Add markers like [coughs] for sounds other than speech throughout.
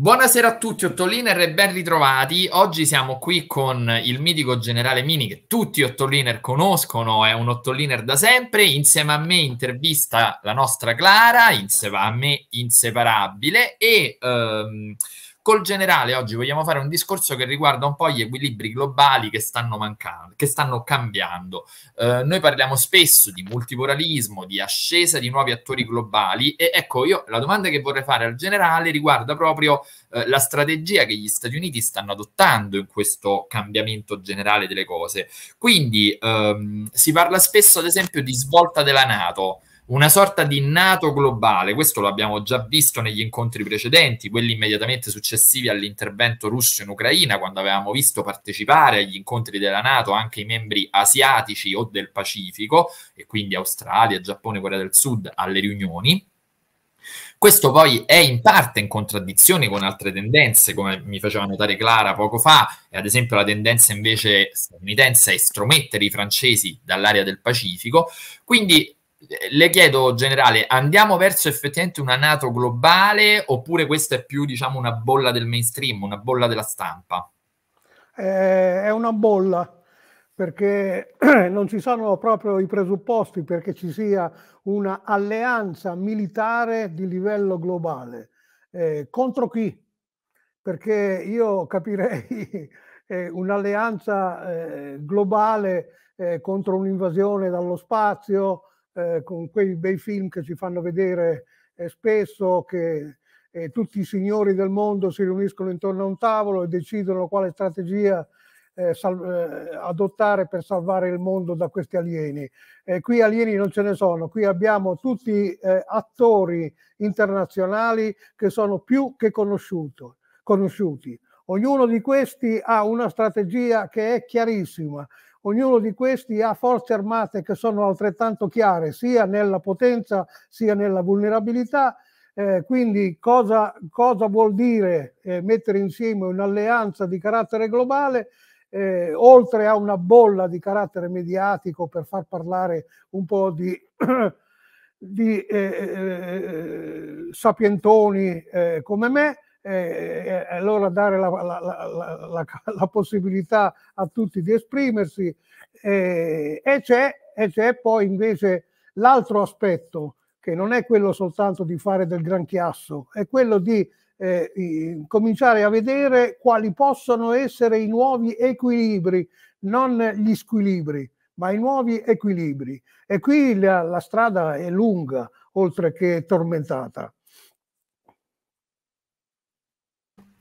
Buonasera a tutti, Ottoliner e ben ritrovati. Oggi siamo qui con il mitico generale Mini che tutti Ottoliner conoscono, è un Ottoliner da sempre. Insieme a me intervista la nostra Clara, insieme a me inseparabile e... Ehm, Col generale oggi vogliamo fare un discorso che riguarda un po' gli equilibri globali che stanno mancando, che stanno cambiando. Eh, noi parliamo spesso di multiporalismo, di ascesa di nuovi attori globali e ecco io la domanda che vorrei fare al generale riguarda proprio eh, la strategia che gli Stati Uniti stanno adottando in questo cambiamento generale delle cose. Quindi ehm, si parla spesso ad esempio di svolta della Nato una sorta di nato globale, questo l'abbiamo già visto negli incontri precedenti, quelli immediatamente successivi all'intervento russo in Ucraina, quando avevamo visto partecipare agli incontri della Nato anche i membri asiatici o del Pacifico, e quindi Australia, Giappone, Corea del Sud alle riunioni. Questo poi è in parte in contraddizione con altre tendenze, come mi faceva notare Clara poco fa, e ad esempio la tendenza invece statunitense è estromettere i francesi dall'area del Pacifico. Quindi le chiedo, generale, andiamo verso effettivamente una Nato globale oppure questa è più, diciamo, una bolla del mainstream, una bolla della stampa? Eh, è una bolla perché [clears throat] non ci sono proprio i presupposti perché ci sia una alleanza militare di livello globale. Eh, contro chi? Perché io capirei [laughs] eh, un'alleanza eh, globale eh, contro un'invasione dallo spazio, eh, con quei bei film che ci fanno vedere eh, spesso che eh, tutti i signori del mondo si riuniscono intorno a un tavolo e decidono quale strategia eh, sal- eh, adottare per salvare il mondo da questi alieni. qui alieni non ce ne sono, qui abbiamo tutti attori internazionali che sono più che conosciuti. Ognuno di questi ha una strategia che è chiarissima ognuno di questi ha forze armate che sono altrettanto chiare sia nella potenza sia nella vulnerabilità. Eh, quindi cosa, cosa, vuol dire eh, mettere insieme un'alleanza di carattere globale? Eh, oltre a una bolla di carattere mediatico per far parlare un po' di, [clears throat] di eh, eh, sapientoni eh, come me, eh, allora dare la, la, la, la, possibilità a tutti di esprimersi eh, e, c'è, e c'è poi invece l'altro aspetto che non è quello soltanto di fare del gran chiasso, è quello di eh, cominciare a vedere quali possono essere i nuovi equilibri, non gli squilibri, ma i nuovi equilibri. E qui la, la strada è lunga, oltre che tormentata.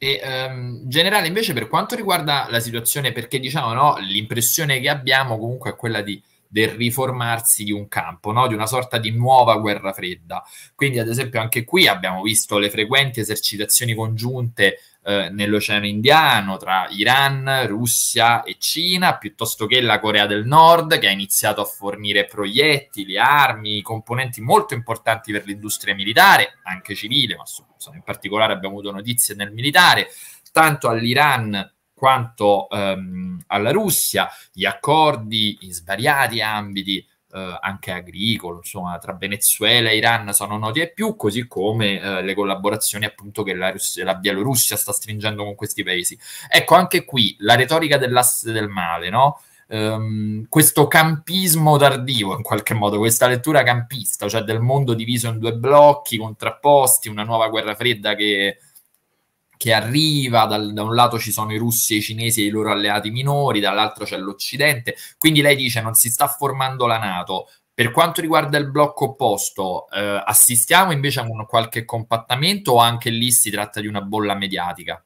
E um, generale, invece, per quanto riguarda la situazione, perché diciamo no, l'impressione che abbiamo comunque è quella di, del riformarsi di un campo, no? di una sorta di nuova guerra fredda. Quindi, ad esempio, anche qui abbiamo visto le frequenti esercitazioni congiunte eh, nell'Oceano Indiano tra Iran, Russia e Cina, piuttosto che la Corea del Nord, che ha iniziato a fornire proiettili, armi, componenti molto importanti per l'industria militare, anche civile, ma insomma, in particolare abbiamo avuto notizie nel militare, tanto all'Iran quanto ehm, alla Russia, gli accordi in svariati ambiti eh, anche agricolo, insomma, tra Venezuela e Iran sono noti e più, così come eh, le collaborazioni appunto che la, Russia, la, Bielorussia sta stringendo con questi paesi. Ecco, anche qui la retorica dell'asse del male, no? Um, questo campismo tardivo, in qualche modo, questa lettura campista, cioè del mondo diviso in due blocchi contrapposti, una nuova guerra fredda che che arriva, dal, da un lato ci sono i russi e i cinesi e i loro alleati minori, dall'altro c'è l'Occidente, quindi lei dice non si sta formando la Nato. Per quanto riguarda il blocco opposto, eh, assistiamo invece a un qualche compattamento o anche lì si tratta di una bolla mediatica?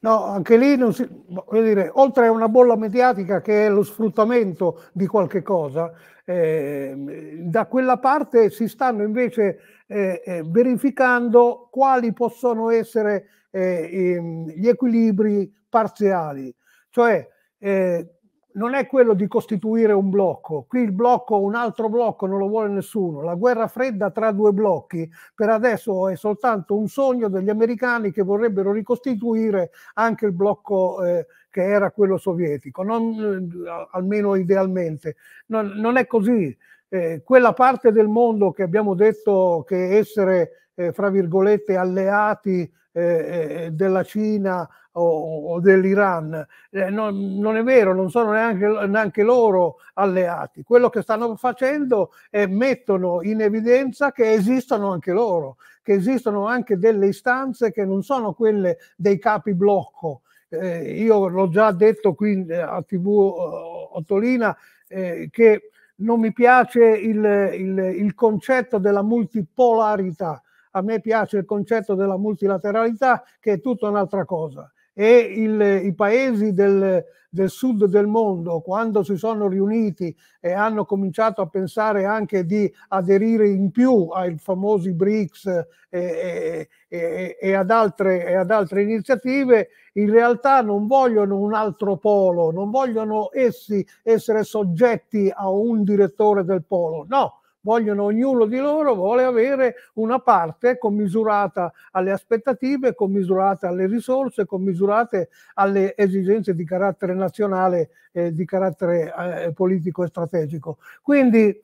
No, anche lì non si, dire, oltre a una bolla mediatica che è lo sfruttamento di qualche cosa, eh, da quella parte si stanno invece eh, eh verificando quali possono essere eh, gli equilibri parziali, cioè eh, non è quello di costituire un blocco, qui il blocco, un altro blocco non lo vuole nessuno, la guerra fredda tra due blocchi. Per adesso è soltanto un sogno degli americani che vorrebbero ricostituire anche il blocco eh, che era quello sovietico, non, eh, almeno idealmente. Non, non è così. Eh, quella parte del mondo che abbiamo detto che essere, eh, fra virgolette, alleati eh, della Cina o, o dell'Iran. Eh, non, non, è vero, non sono neanche, neanche, loro alleati. Quello che stanno facendo è mettono in evidenza che esistono anche loro, che esistono anche delle istanze che non sono quelle dei capi blocco. Eh, io l'ho già detto qui eh, a TV Ottolina eh, che non mi piace il, il, il concetto della multipolarità a me piace il concetto della multilateralità che è tutta un'altra cosa. E il, i paesi del, del, sud del mondo, quando si sono riuniti e hanno cominciato a pensare anche di aderire in più ai famosi BRICS e, e, e, ad altre, e ad altre iniziative, in realtà non vogliono un altro polo, non vogliono essi essere soggetti a un direttore del polo, no vogliono ognuno di loro vuole avere una parte commisurata alle aspettative, commisurata alle risorse, commisurate alle esigenze di carattere nazionale e di carattere eh, politico e strategico. Quindi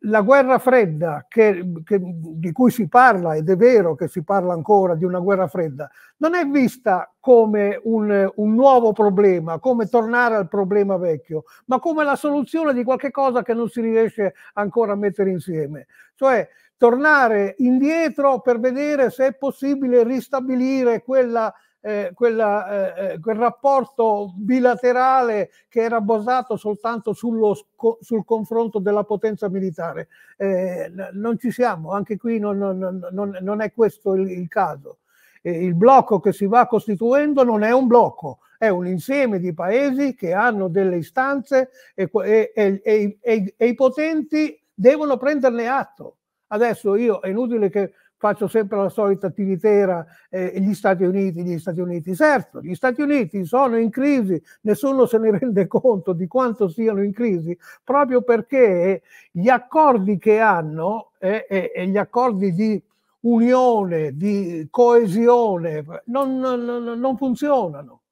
la guerra fredda che, che, di cui si parla, ed è vero che si parla ancora di una guerra fredda, non è vista come un, un, nuovo problema, come tornare al problema vecchio, ma come la soluzione di qualche cosa che non si riesce ancora a mettere insieme. Cioè tornare indietro per vedere se è possibile ristabilire quella eh, quella, eh, eh, quel rapporto bilaterale che era basato soltanto sullo, sul confronto della potenza militare. Eh, non ci siamo, anche qui non, non, non, non è questo il, il caso. il blocco che si va costituendo non è un blocco, è un insieme di paesi che hanno delle istanze e, e, e, e i potenti devono prenderne atto. Adesso io è inutile che faccio sempre la solita attività, eh, gli Stati Uniti, gli Stati Uniti. Certo, gli Stati Uniti sono in crisi, nessuno se ne [laughs] rende conto di quanto siano in crisi, proprio perché gli accordi che hanno eh, eh, gli accordi di unione, di coesione, non, non, non funzionano.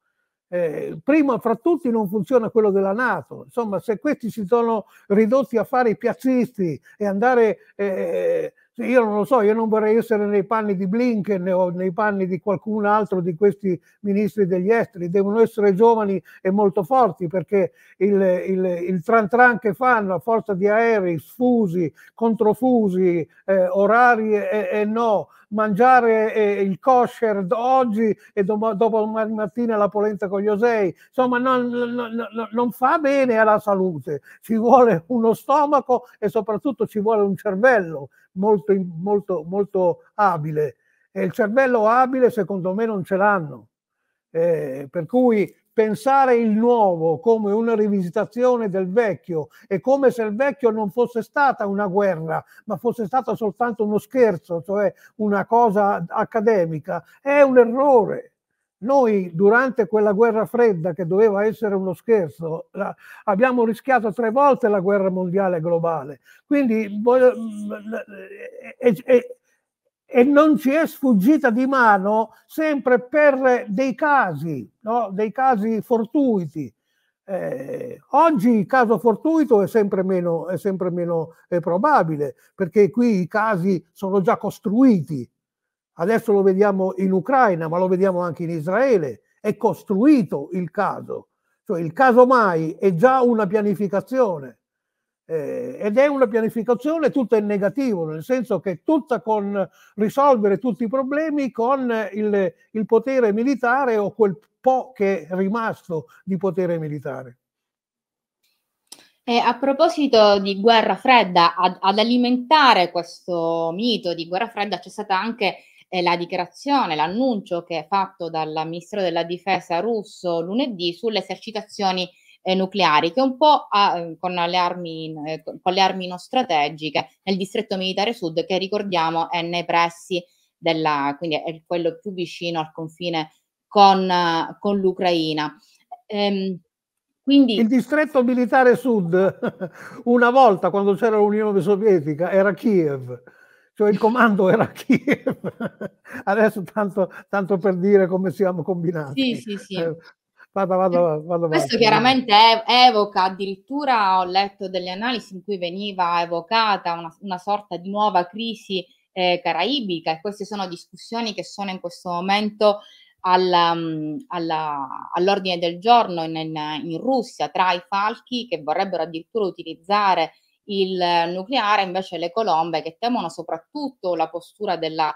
Eh, prima fra tutti non funziona quello della Nato, insomma se questi si sono ridotti a fare i piazzisti e andare eh, io non lo so, io non vorrei essere nei panni di Blinken o nei panni di qualcun altro di questi ministri degli esteri, devono essere giovani e molto forti perché il, il, il tran tran che fanno a forza di aerei, sfusi, controfusi, eh, orari e, e, no, mangiare eh, il kosher oggi e dopo, dopo mattina la polenta con gli osei, insomma non, non, non fa bene alla salute, ci vuole uno stomaco e soprattutto ci vuole un cervello molto, molto, molto abile. E il cervello abile secondo me non ce l'hanno. Eh, per cui pensare il nuovo come una rivisitazione del vecchio è come se il vecchio non fosse stata una guerra, ma fosse stato soltanto uno scherzo, cioè una cosa accademica, è un errore. Noi durante quella guerra fredda che doveva essere uno scherzo, la, abbiamo rischiato tre volte la guerra mondiale globale. Quindi e, e, e non ci è sfuggita di mano sempre per dei casi, no? dei casi fortuiti. Eh, oggi il caso fortuito è sempre meno, è sempre meno è probabile perché qui i casi sono già costruiti Adesso lo vediamo in Ucraina, ma lo vediamo anche in Israele. È costruito il caso. Cioè il caso mai è già una pianificazione. Eh, ed è una pianificazione tutta in negativo, nel senso che tutta con risolvere tutti i problemi con il, il potere militare o quel po' che è rimasto di potere militare. E a proposito di guerra fredda, ad, ad, alimentare questo mito di guerra fredda c'è stata anche eh, la dichiarazione, l'annuncio che è fatto dal ministro della difesa russo lunedì sulle esercitazioni eh, nucleari, che un po' ha, eh, con, le armi, eh, con le armi non strategiche nel distretto militare sud, che ricordiamo è nei pressi della, quindi è quello più vicino al confine con, con l'Ucraina. Ehm, quindi... Il distretto militare sud, [laughs] una volta quando c'era l'Unione Sovietica, era Kiev cioè il comando era [laughs] Kiev. Adesso tanto, tanto, per dire come siamo combinati. Sì, sì, sì. Eh, vado, vado, vado, Questo chiaramente evoca, addirittura ho letto delle analisi in cui veniva evocata una, una sorta di nuova crisi eh, caraibica e queste sono discussioni che sono in questo momento alla, mm, alla, all'ordine del giorno in, in, Russia tra i falchi che vorrebbero addirittura utilizzare il nucleare, invece le colombe che temono soprattutto la postura della,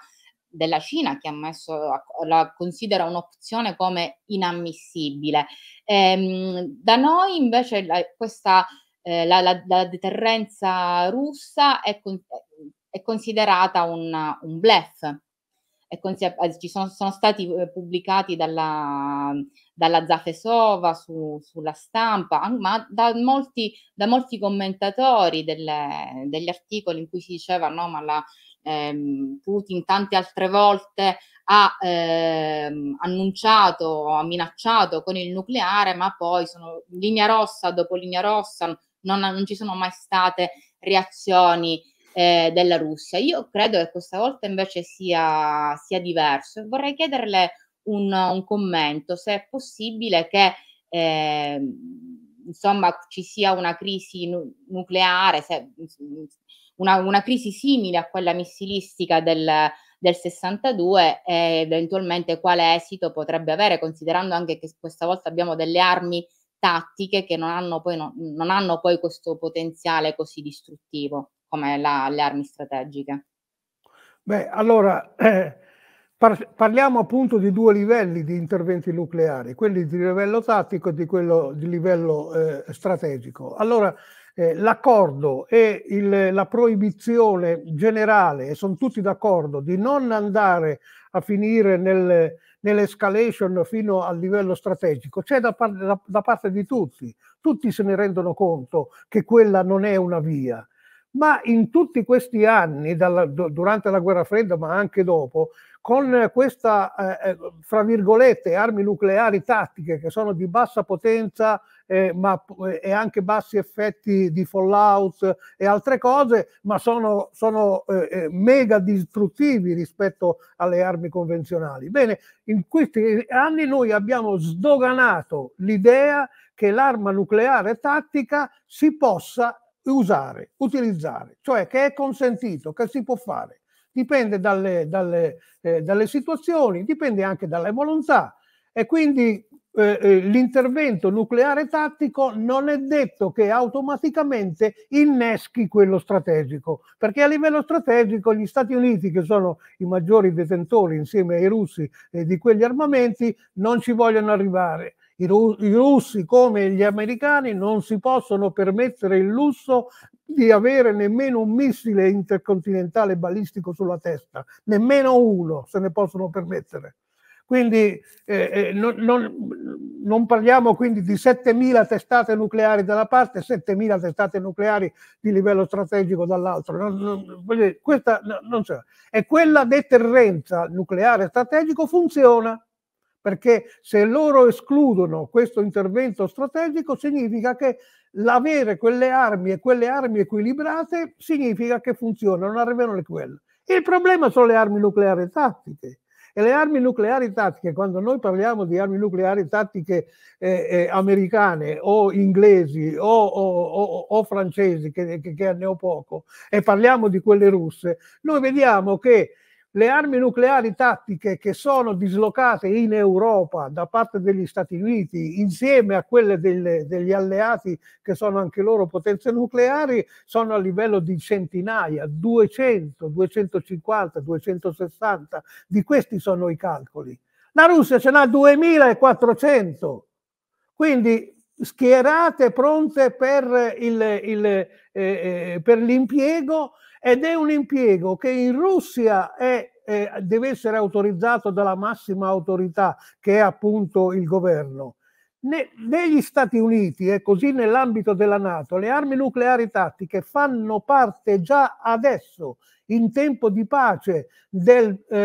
della Cina che ha messo, la considera un'opzione come inammissibile. Ehm, da noi invece la, questa, eh, la, la, la, deterrenza russa è, è considerata un, un bluff eh, ci sono, sono stati eh, pubblicati dalla, dalla Zafesova su, sulla stampa, ma da molti, da molti commentatori delle, degli articoli in cui si diceva no, ma la, ehm, Putin tante altre volte ha ehm, annunciato, ha minacciato con il nucleare, ma poi sono linea rossa dopo linea rossa, non, non ci sono mai state reazioni eh, della Russia. Io credo che questa volta invece sia, sia diverso vorrei chiederle un, un, commento, se è possibile che eh, insomma ci sia una crisi nu- nucleare, se, una, una, crisi simile a quella missilistica del, del 62 e eventualmente quale esito potrebbe avere, considerando anche che questa volta abbiamo delle armi tattiche che non hanno poi, no, non hanno poi questo potenziale così distruttivo come la, le armi strategiche? Beh, allora eh, par- parliamo appunto di due livelli di interventi nucleari, quelli di livello tattico e di quello di livello eh, strategico. Allora, eh, l'accordo e il, la proibizione generale, e sono tutti d'accordo, di non andare a finire nel, nell'escalation fino al livello strategico, c'è da, da, da parte di tutti. Tutti se ne rendono conto che quella non è una via ma in tutti questi anni, dalla, durante la guerra fredda, ma anche dopo, con questa, eh, eh, fra virgolette, armi nucleari tattiche che sono di bassa potenza eh, ma, eh, e anche bassi effetti di fallout e altre cose, ma sono, sono eh, eh, mega distruttivi rispetto alle armi convenzionali. Bene, in questi anni noi abbiamo sdoganato l'idea che l'arma nucleare tattica si possa usare, utilizzare, cioè che è consentito, che si può fare. Dipende dalle, dalle, eh, dalle situazioni, dipende anche dalle volontà e quindi eh, eh, l'intervento nucleare tattico non è detto che automaticamente inneschi quello strategico, perché a livello strategico gli Stati Uniti, che sono i maggiori detentori insieme ai russi eh, di quegli armamenti, non ci vogliono arrivare i, i russi come gli americani non si possono permettere il lusso di avere nemmeno un missile intercontinentale balistico sulla testa, nemmeno uno se ne possono permettere. Quindi eh, eh non, non, non, parliamo quindi di 7.000 testate nucleari da una parte e 7.000 testate nucleari di livello strategico dall'altro. Non, questa non c'è. E quella deterrenza nucleare strategico funziona perché se loro escludono questo intervento strategico significa che l'avere quelle armi e quelle armi equilibrate significa che funzionano, non arrivano le quelle. Il problema sono le armi nucleari tattiche. E le armi nucleari tattiche, quando noi parliamo di armi nucleari tattiche eh, eh, americane o inglesi o, o, o, o francesi, che, che, che ne ho poco, e parliamo di quelle russe, noi vediamo che le armi nucleari tattiche che sono dislocate in Europa da parte degli Stati Uniti insieme a quelle delle, degli alleati che sono anche loro potenze nucleari sono a livello di centinaia, 200, 250, 260, di questi sono i calcoli. La Russia ce n'ha 2400, quindi schierate pronte per, il, il, eh, eh, per l'impiego ed è un impiego che in Russia è, eh, deve essere autorizzato dalla massima autorità che è appunto il governo. Ne, negli Stati Uniti e così nell'ambito della Nato le armi nucleari tattiche fanno parte già adesso in tempo di pace del, eh,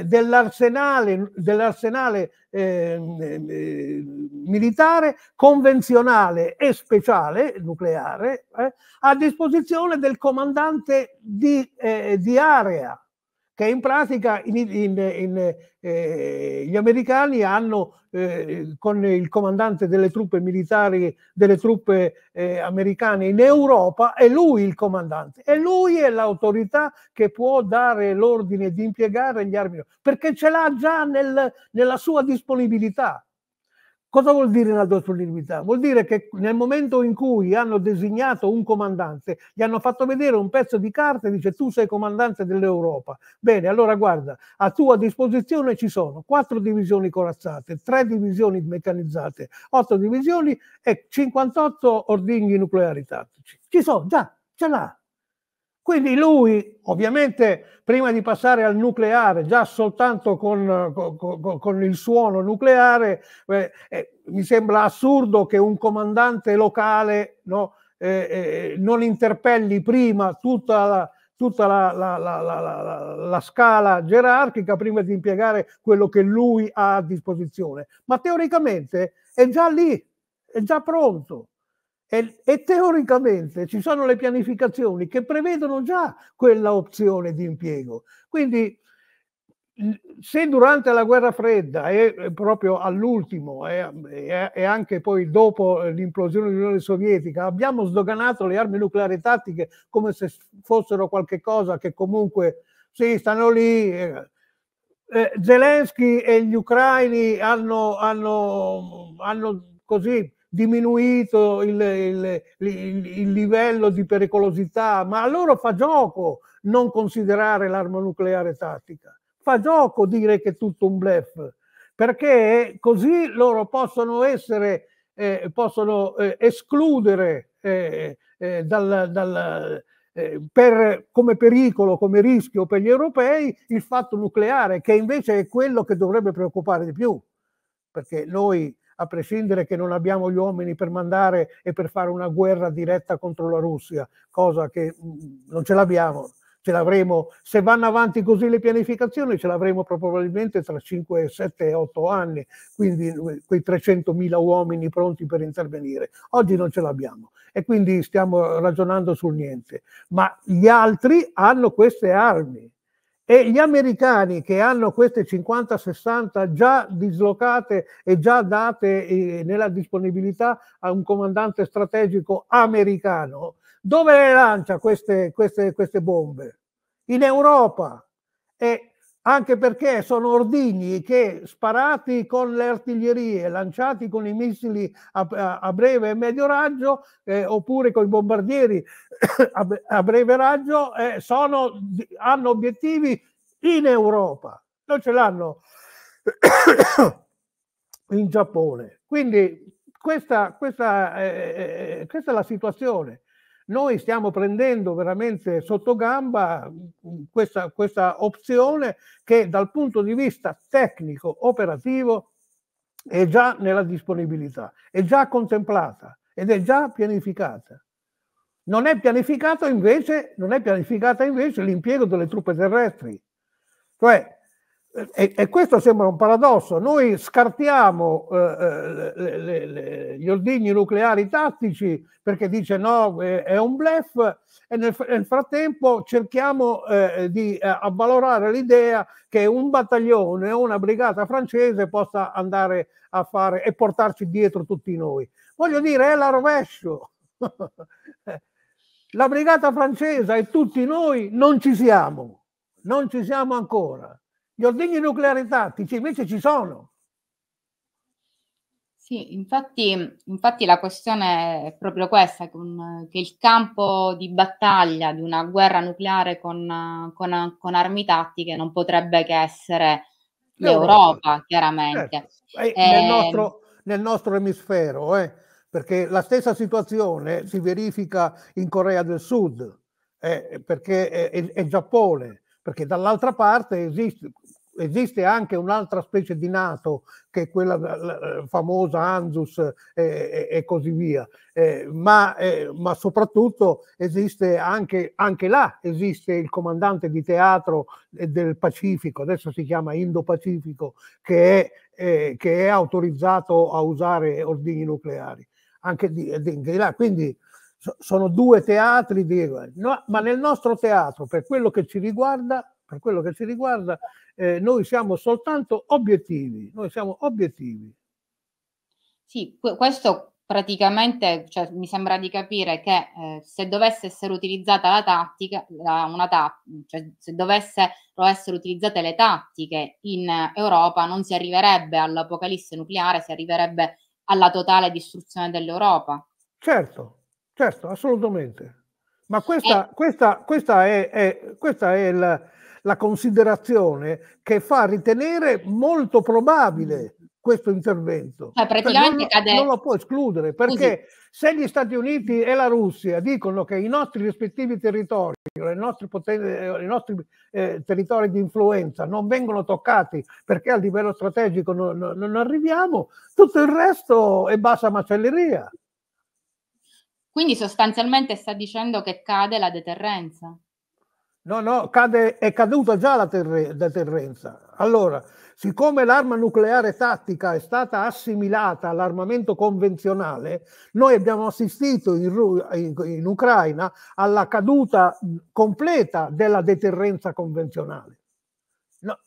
eh dell'arsenale, dell'arsenale eh, eh, militare convenzionale e speciale nucleare eh, a disposizione del comandante di, eh, di area che in pratica in, in, in, eh, gli americani hanno eh, con il comandante delle truppe militari, delle truppe eh, americane in Europa, è lui il comandante e lui è l'autorità che può dare l'ordine di impiegare gli armi, perché ce l'ha già nel, nella sua disponibilità. Cosa vuol dire la disponibilità? Vuol dire che nel momento in cui hanno designato un comandante, gli hanno fatto vedere un pezzo di carta e dice tu sei comandante dell'Europa. Bene, allora guarda, a tua disposizione ci sono quattro divisioni corazzate, tre divisioni meccanizzate, otto divisioni e 58 ordigni nucleari tattici. Ci sono, già, ce l'ha. Quindi lui, ovviamente, prima di passare al nucleare, già soltanto con, con, con il suono nucleare, eh, eh, mi sembra assurdo che un comandante locale no, eh, eh non interpelli prima tutta la, tutta la, la, la, la, scala gerarchica prima di impiegare quello che lui ha a disposizione. Ma teoricamente è già lì, è già pronto. E, e, teoricamente ci sono le pianificazioni che prevedono già quella opzione di impiego. Quindi se durante la guerra fredda e proprio all'ultimo e, anche poi dopo l'implosione dell'Unione Sovietica abbiamo sdoganato le armi nucleari tattiche come se fossero qualcosa che comunque sì, stanno lì. Eh, eh Zelensky e gli ucraini hanno, hanno, hanno così diminuito il, il, il, il, livello di pericolosità, ma a loro fa gioco non considerare l'arma nucleare tattica, fa gioco dire che è tutto un blef, perché così loro possono essere, eh, possono eh, escludere eh, eh dal, dal eh, per, come pericolo, come rischio per gli europei il fatto nucleare, che invece è quello che dovrebbe preoccupare di più, perché noi a prescindere che non abbiamo gli uomini per mandare e per fare una guerra diretta contro la Russia, cosa che mm, non ce l'abbiamo. Ce l'avremo, se vanno avanti così le pianificazioni, ce l'avremo probabilmente tra 5, 7 8 anni, quindi quei 300.000 uomini pronti per intervenire. Oggi non ce l'abbiamo e quindi stiamo ragionando sul niente. Ma gli altri hanno queste armi e gli americani che hanno queste 50-60 già dislocate e già date eh, nella disponibilità a un comandante strategico americano, dove le lancia queste, queste, queste bombe? In Europa. E anche perché sono ordigni che sparati con le artiglierie, lanciati con i missili a, a, breve e medio raggio, eh, oppure con i bombardieri [coughs] a, a breve raggio, eh, sono, hanno obiettivi in Europa, non ce l'hanno [coughs] in Giappone. Quindi questa, questa, eh, eh, questa è la situazione noi stiamo prendendo veramente sotto gamba mm, questa, questa opzione che dal punto di vista tecnico operativo è già nella disponibilità, è già contemplata ed è già pianificata. Non è pianificato invece, non è pianificata invece l'impiego delle truppe terrestri. Cioè, e, e, questo sembra un paradosso. Noi scartiamo eh, eh le, le, le, gli ordigni nucleari tattici perché dice no, eh, è un blef e nel, nel frattempo cerchiamo eh, di eh, avvalorare l'idea che un battaglione o una brigata francese possa andare a fare e portarci dietro tutti noi. Voglio dire, è la rovescio. [laughs] la brigata francese e tutti noi non ci siamo, non ci siamo ancora gli ordigni nucleari tattici invece ci sono. Sì, infatti, infatti la questione è proprio questa, che il campo di battaglia di una guerra nucleare con, con, con armi tattiche non potrebbe che essere l'Europa, chiaramente. Certo. Eh, nel, ehm, nostro, nel, nostro, emisfero, eh, perché la stessa situazione si verifica in Corea del Sud, eh, perché è Giappone, perché dall'altra parte esiste, esiste anche un'altra specie di NATO che è quella famosa Anzus e, e così via, eh, ma, eh, ma, soprattutto esiste anche, anche là, esiste il comandante di teatro del Pacifico, adesso si chiama Indo-Pacifico, che è, eh, che è autorizzato a usare ordigni nucleari. Anche di, di là. Quindi sono due teatri, di, no, ma nel nostro teatro, per quello che ci riguarda, per quello che ci riguarda, eh, noi siamo soltanto obiettivi, noi siamo obiettivi. Sì, questo praticamente cioè, mi sembra di capire che eh, se dovesse essere utilizzata la tattica, la, una ta- cioè, se dovessero essere utilizzate le tattiche in Europa, non si arriverebbe all'apocalisse nucleare, si arriverebbe alla totale distruzione dell'Europa. Certo, certo, assolutamente. Ma questa, e... questa, questa è, è, questa è la, la considerazione che fa ritenere molto probabile questo intervento. Cioè, praticamente cioè, non, non, lo può escludere perché Così. se gli Stati Uniti e la Russia dicono che i nostri rispettivi territori, i nostri, poten- i nostri eh, territori di influenza non vengono toccati perché a livello strategico non, non arriviamo, tutto il resto è bassa macelleria. Quindi sostanzialmente sta dicendo che cade la deterrenza. No, no, cade, è caduta già la terre, deterrenza. Allora, siccome l'arma nucleare tattica è stata assimilata all'armamento convenzionale, noi abbiamo assistito in, in, in Ucraina alla caduta completa della deterrenza convenzionale. No,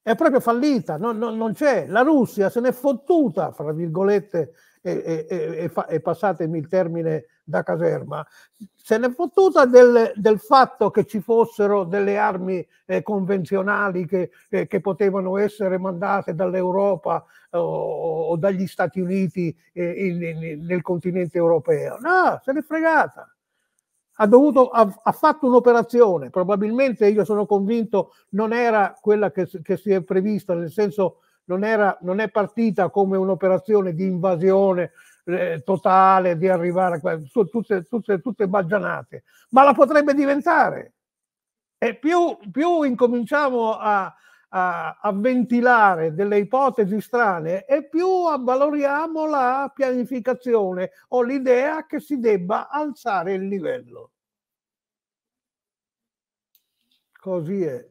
è proprio fallita, no, no, non c'è. La Russia se n'è fottuta, fra virgolette, e, e, e, e passatemi il termine da caserma, se n'è fottuta del, del, fatto che ci fossero delle armi eh, convenzionali che, eh, che, potevano essere mandate dall'Europa o, o dagli Stati Uniti eh, in, in, nel continente europeo. No, se n'è fregata. Ha, dovuto, ha, ha, fatto un'operazione, probabilmente io sono convinto non era quella che, che si è prevista, nel senso non, era, non è partita come un'operazione di invasione eh, totale, di arrivare a tutte, tutte, tutte baggianate, ma la potrebbe diventare. E più, più incominciamo a, a, a, ventilare delle ipotesi strane e più avvaloriamo la pianificazione o l'idea che si debba alzare il livello. Così è.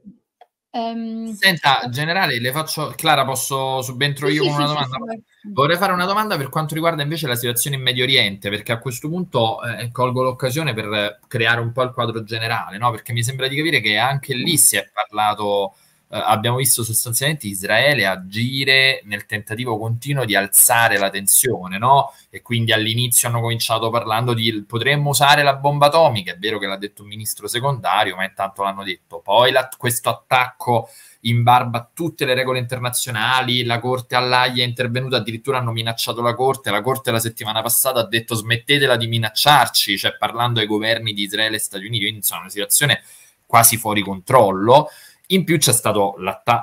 Um, Senta, generale, le faccio. Clara, posso subentro sì, io con sì, una sì, domanda? Vorrei fare una domanda per quanto riguarda invece la situazione in Medio Oriente, perché a questo punto eh, colgo l'occasione per creare un po' il quadro generale, no? Perché mi sembra di capire che anche lì si è parlato eh, abbiamo visto sostanzialmente Israele agire nel tentativo continuo di alzare la tensione, no? E quindi all'inizio hanno cominciato parlando di potremmo usare la bomba atomica, è vero che l'ha detto un ministro secondario, ma intanto l'hanno detto. Poi la, questo attacco in barba a tutte le regole internazionali, la Corte all'AIA è intervenuta, addirittura hanno minacciato la Corte, la Corte la settimana passata ha detto smettetela di minacciarci, cioè parlando ai governi di Israele e Stati Uniti, quindi insomma una situazione quasi fuori controllo. In più c'è stato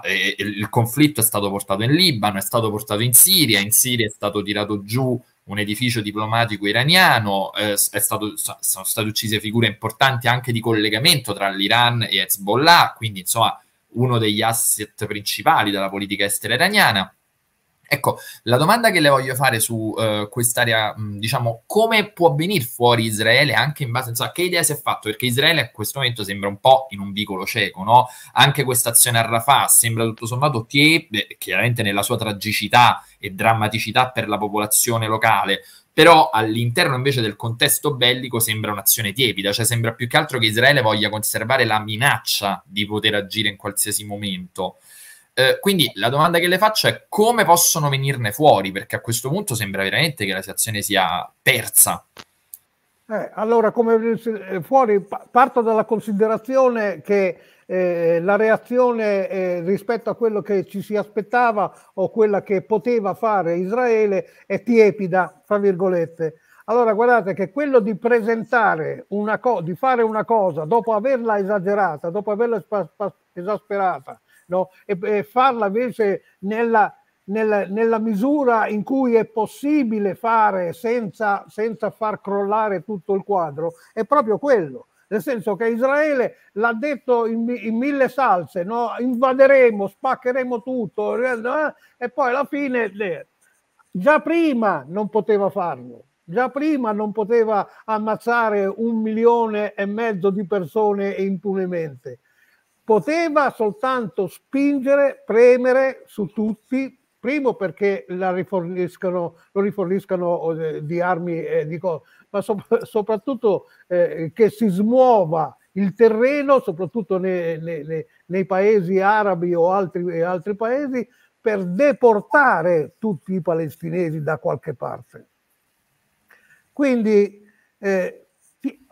eh, il conflitto è stato portato in Libano, è stato portato in Siria, in Siria è stato tirato giù un edificio diplomatico iraniano, eh, stato, sono state uccise figure importanti anche di collegamento tra l'Iran e Hezbollah, quindi insomma uno degli asset principali della politica estera iraniana. Ecco, la domanda che le voglio fare su uh, quest'area, mh, diciamo, come può venire fuori Israele anche in base, a che idea si è fatto? Perché Israele a questo momento sembra un po' in un vicolo cieco, no? Anche questa azione a Rafah sembra tutto sommato tiepida, chiaramente nella sua tragicità e drammaticità per la popolazione locale, però all'interno invece del contesto bellico sembra un'azione tiepida, cioè sembra più che altro che Israele voglia conservare la minaccia di poter agire in qualsiasi momento. Eh, quindi la domanda che le faccio è come possono venirne fuori, perché a questo punto sembra veramente che la situazione sia persa. Eh, allora, come fuori, parto dalla considerazione che eh, la reazione eh, rispetto a quello che ci si aspettava o quella che poteva fare Israele è tiepida, fra virgolette. Allora, guardate che quello di presentare una cosa, di fare una cosa dopo averla esagerata, dopo averla esasperata, no? e, e farla invece nella, nella, nella, misura in cui è possibile fare senza, senza far crollare tutto il quadro, è proprio quello. Nel senso che Israele l'ha detto in, in mille salse, no? invaderemo, spaccheremo tutto, eh? e poi alla fine eh, già prima non poteva farlo. Già prima non poteva ammazzare un milione e mezzo di persone impunemente poteva soltanto spingere, premere su tutti, primo perché riforniscono, lo riforniscono eh, di armi e di cose, ma so, [laughs] soprattutto eh, che si smuova il terreno, soprattutto nei, nei, nei paesi arabi o altri, altri paesi, per deportare tutti i palestinesi da qualche parte. Quindi eh,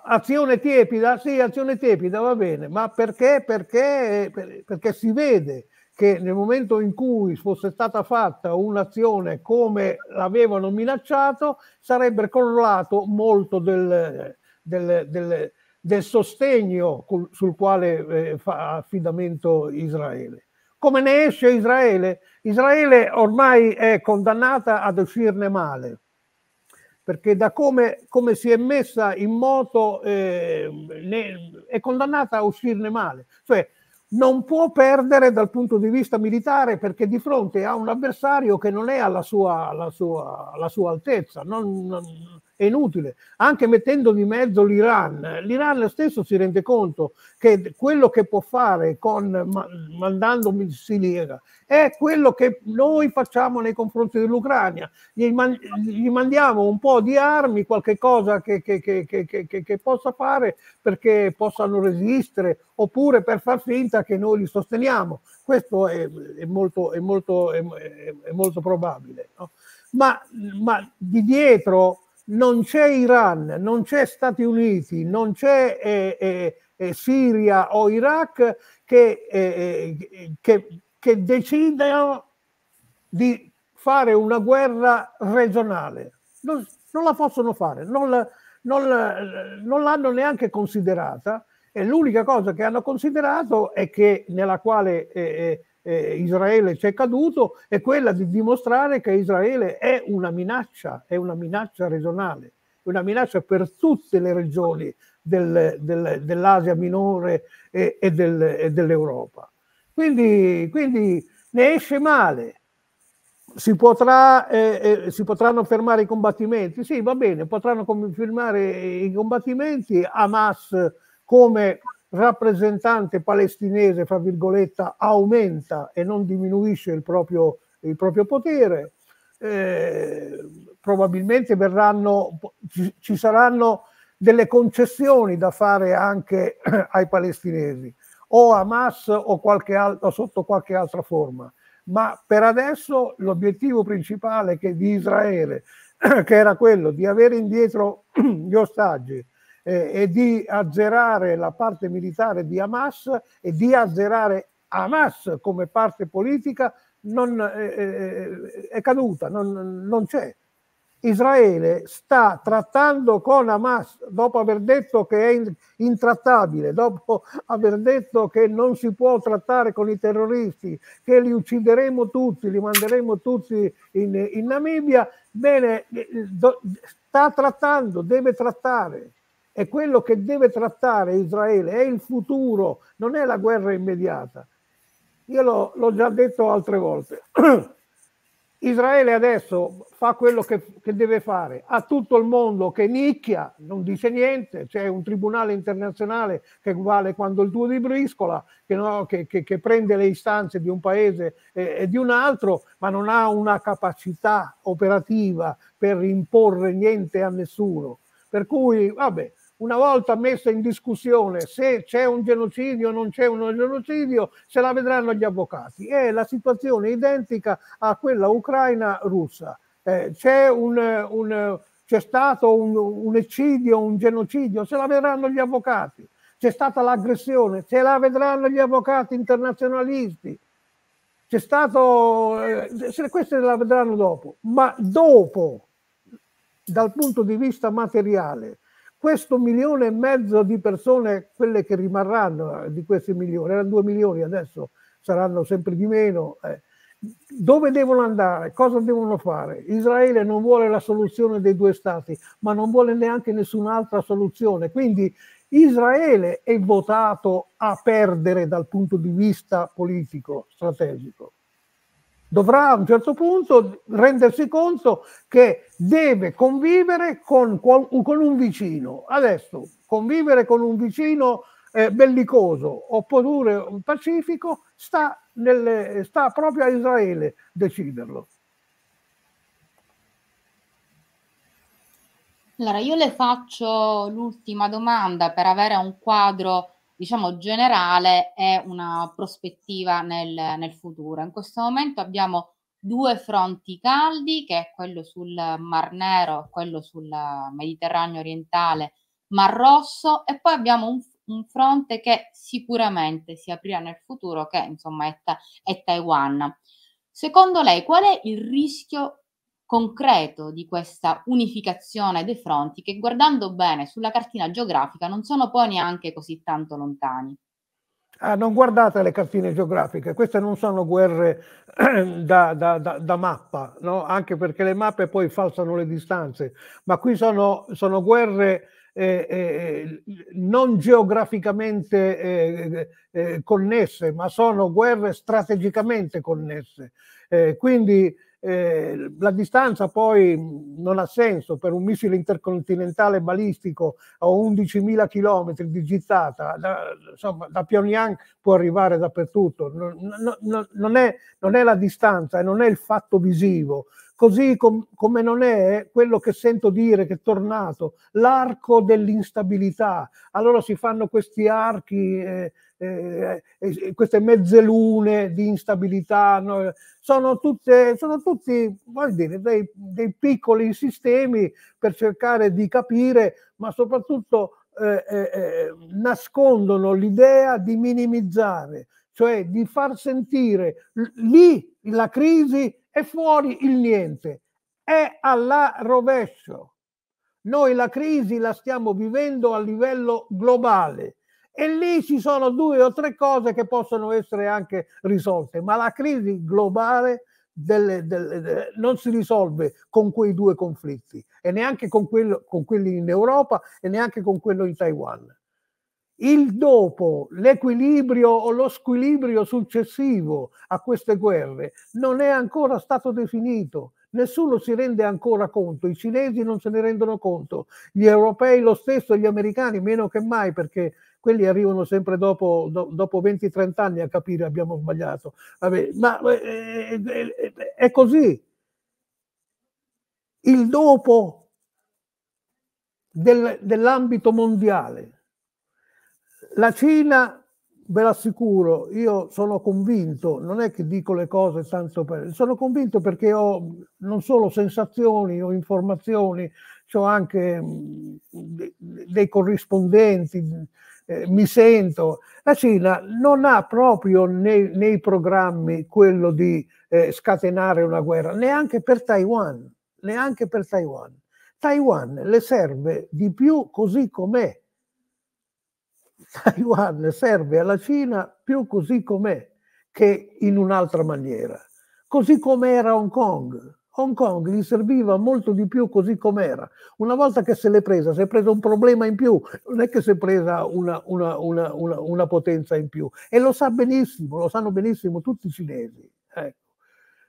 azione tiepida, sì, azione tiepida va bene, ma perché? Perché, perché si vede che nel momento in cui fosse stata fatta un'azione come l'avevano minacciato, sarebbe crollato molto del, del, del, del sostegno sul quale eh, fa affidamento Israele. Come ne esce Israele? Israele ormai è condannata ad uscirne male perché da come, come, si è messa in moto eh, ne, è condannata a uscirne male. Cioè non può perdere dal punto di vista militare perché di fronte a un avversario che non è alla sua, alla sua, alla sua altezza, non, non, è inutile, anche mettendo di mezzo l'Iran. L'Iran stesso si rende conto che quello che può fare con, mandando missili è quello che noi facciamo nei confronti dell'Ucraina. Gli, man, gli mandiamo un po' di armi, qualche cosa che, che, che, che, possa fare perché possano resistere oppure per far finta che noi li sosteniamo. Questo è, è, molto, è, molto, è, molto, probabile. No? Ma, ma di dietro non c'è Iran, non c'è Stati Uniti, non c'è eh, eh, eh Siria o Iraq che, eh, eh, che, che decidano di fare una guerra regionale. Non, non la possono fare, non, non, non l'hanno neanche considerata e l'unica cosa che hanno considerato è che nella quale eh, Israele ci è caduto è quella di dimostrare che Israele è una minaccia, è una minaccia regionale, una minaccia per tutte le regioni del, del, dell'Asia minore e, e, del, e dell'Europa. Quindi, quindi, ne esce male. Si, potrà, eh, eh, si, potranno fermare i combattimenti? Sì, va bene, potranno fermare i combattimenti. Hamas come rappresentante palestinese, fra virgolette, aumenta e non diminuisce il proprio, il proprio potere, eh, probabilmente verranno, ci, ci, saranno delle concessioni da fare anche [clears throat] ai palestinesi, o Hamas o, qualche al- o sotto qualche altra forma. Ma per adesso l'obiettivo principale di Israele, [clears throat] che era quello di avere indietro [clears throat] gli ostaggi, eh, e di azzerare la parte militare di Hamas e di azzerare Hamas come parte politica non, eh, eh, è caduta, non, non c'è. Israele sta trattando con Hamas dopo aver detto che è intrattabile, dopo aver detto che non si può trattare con i terroristi, che li uccideremo tutti, li manderemo tutti in, in Namibia, bene, eh, sta trattando, deve trattare è quello che deve trattare Israele, è il futuro, non è la guerra immediata. Io l'ho, l'ho già detto altre volte. [clears throat] Israele adesso fa quello che, che, deve fare, ha tutto il mondo che nicchia, non dice niente, c'è un tribunale internazionale che vale quando il tuo di briscola, che, no, che, che prende le istanze di un paese e, e, di un altro, ma non ha una capacità operativa per imporre niente a nessuno. Per cui, vabbè, una volta messa in discussione se c'è un genocidio o non c'è un genocidio, se la vedranno gli avvocati. È la situazione identica a quella ucraina-russa. Eh, c'è, un, un, c'è stato un, un eccidio, un genocidio, se la vedranno gli avvocati. C'è stata l'aggressione, se la vedranno gli avvocati internazionalisti. C'è stato, eh, queste la vedranno dopo, ma dopo, dal punto di vista materiale, questo milione e mezzo di persone, quelle che rimarranno eh, di questi milioni, erano due milioni, adesso saranno sempre di meno, eh, dove devono andare? Cosa devono fare? Israele non vuole la soluzione dei due stati, ma non vuole neanche nessun'altra soluzione. Quindi Israele è votato a perdere dal punto di vista politico, strategico dovrà a un certo punto rendersi conto che deve convivere con, con un vicino. Adesso convivere con un vicino eh, bellicoso oppure pacifico sta, nelle, sta proprio a Israele deciderlo. Allora, io le faccio l'ultima domanda per avere un quadro diciamo generale e una prospettiva nel, nel futuro. In questo momento abbiamo due fronti caldi, che è quello sul Mar Nero e quello sul Mediterraneo orientale, Mar Rosso, e poi abbiamo un, un fronte che sicuramente si aprirà nel futuro, che insomma è, ta- è Taiwan. Secondo lei qual è il rischio concreto di questa unificazione dei fronti che guardando bene sulla cartina geografica non sono poi neanche così tanto lontani? Ah, non guardate le cartine geografiche, queste non sono guerre [clears throat] da, da, da, da mappa, no? anche perché le mappe poi falsano le distanze, ma qui sono, sono guerre eh, eh, non geograficamente eh, eh connesse, ma sono guerre strategicamente connesse. Eh, quindi eh, la distanza poi non ha senso per un missile intercontinentale balistico a 11.000 km di gittata, da, insomma, da Pyongyang può arrivare dappertutto, non, non, non, è, non è la distanza e non è il fatto visivo, così com- come non è quello che sento dire che è tornato, l'arco dell'instabilità. Allora si fanno questi archi eh, eh, eh, queste mezze lune di instabilità, no? sono, tutte, sono tutti dire, dei, dei, piccoli sistemi per cercare di capire, ma soprattutto eh, eh, eh, nascondono l'idea di minimizzare, cioè di far sentire lì la crisi e fuori il niente. È alla rovescio. Noi la crisi la stiamo vivendo a livello globale e lì ci sono due o tre cose che possono essere anche risolte, ma la crisi globale delle, delle, delle, non si risolve con quei due conflitti e neanche con, quello, con quelli in Europa e neanche con quello in Taiwan. Il dopo, l'equilibrio o lo squilibrio successivo a queste guerre non è ancora stato definito nessuno si rende ancora conto, i cinesi non se ne rendono conto, gli europei lo stesso, gli americani meno che mai perché quelli arrivano sempre dopo, do, dopo 20-30 anni a capire abbiamo sbagliato. Vabbè, ma eh, eh, è così. Il dopo del, dell'ambito mondiale. La Cina, ve l'assicuro, io sono convinto, non è che dico le cose tanto per... Sono convinto perché ho non solo sensazioni o informazioni, ho anche dei corrispondenti, eh, mi sento, la Cina non ha proprio nei, nei programmi quello di eh, scatenare una guerra, neanche per Taiwan, neanche per Taiwan. Taiwan le serve di più così com'è. Taiwan serve alla Cina più così com'è che in un'altra maniera, così come era Hong Kong. Hong Kong gli serviva molto di più così com'era. Una volta che se l'è presa, si è presa un problema in più, non è che si è presa una, una, una, una, potenza in più. E lo sa benissimo, lo sanno benissimo tutti i cinesi. Ecco.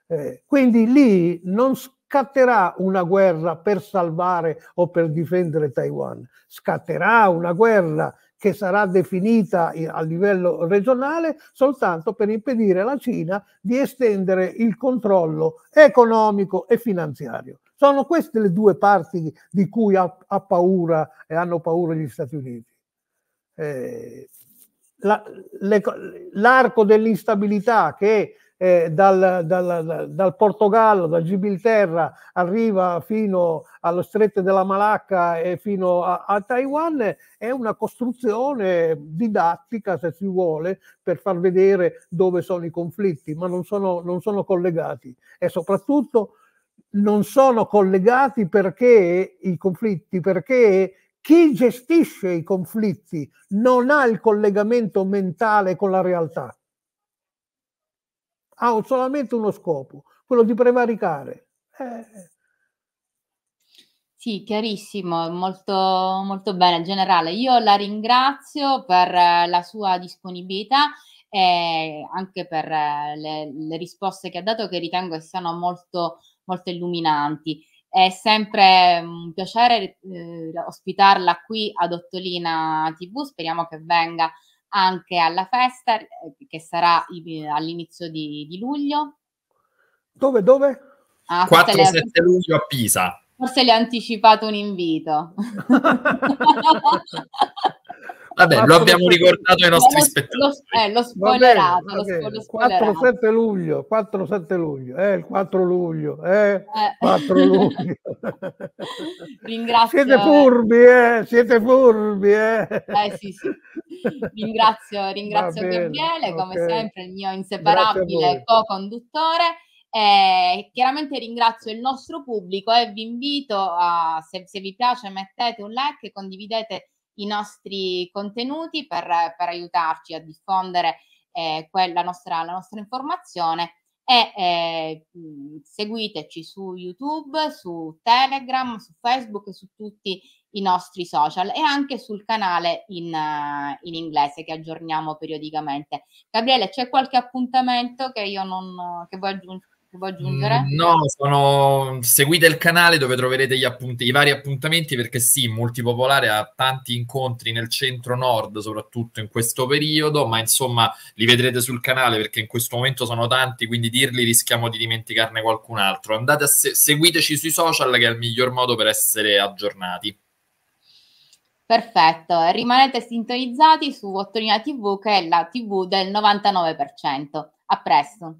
Eh, quindi lì non scatterà una guerra per salvare o per difendere Taiwan, scatterà una guerra che sarà definita a livello regionale soltanto per impedire alla Cina di estendere il controllo economico e finanziario. Sono queste le due parti di cui ha, ha paura e hanno paura gli Stati Uniti. Eh, la, le, l'arco dell'instabilità che eh, dal, dal, dal, Portogallo, dal Gibilterra, arriva fino allo stretto della Malacca e fino a, a, Taiwan, è una costruzione didattica, se si vuole, per far vedere dove sono i conflitti, ma non sono, non sono collegati. E soprattutto non sono collegati perché i conflitti, perché chi gestisce i conflitti non ha il collegamento mentale con la realtà ha solamente uno scopo, quello di prevaricare. Eh. Sì, chiarissimo, molto, molto bene, generale. Io la ringrazio per la sua disponibilità e anche per le, le risposte che ha dato che ritengo siano molto, molto illuminanti. È sempre un piacere eh, ospitarla qui ad Ottolina TV, speriamo che venga anche alla festa eh, che sarà all'inizio di, di luglio. Dove? Dove? Ah, 4-7 luglio a Pisa. Forse le ha anticipato un invito. [laughs] [laughs] [laughs] Vabbè, lo abbiamo ricordato ai nostri spettatori. Eh, lo spoilerato. Lo, lo 4-7 luglio, 4-7 luglio, eh, il 4 luglio, eh, eh. 4 luglio. [laughs] Ringrazio. Siete furbi, eh, siete furbi, eh. eh sì, sì. Ringrazio, ringrazio Gabriele, come okay. sempre, il mio inseparabile co-conduttore. Eh, chiaramente ringrazio il nostro pubblico e vi invito a, se, se vi piace, mettete un like, condividete i nostri contenuti per, per aiutarci a diffondere eh, quella nostra, la nostra informazione e eh, seguiteci su YouTube, su Telegram, su Facebook, su tutti i nostri social e anche sul canale in, uh, in inglese che aggiorniamo periodicamente. Gabriele, c'è qualche appuntamento che io non che vuoi aggiungere? Vuoi aggiungere? Mm, no, sono... seguite il canale dove troverete gli appunt- i vari appuntamenti perché sì, Multipopolare ha tanti incontri nel centro-nord, soprattutto in questo periodo, ma insomma li vedrete sul canale perché in questo momento sono tanti, quindi dirli rischiamo di dimenticarne qualcun altro. Andate a se- seguiteci sui social che è il miglior modo per essere aggiornati. Perfetto, rimanete sintonizzati su Ottolina TV che è la TV del 99%. A presto.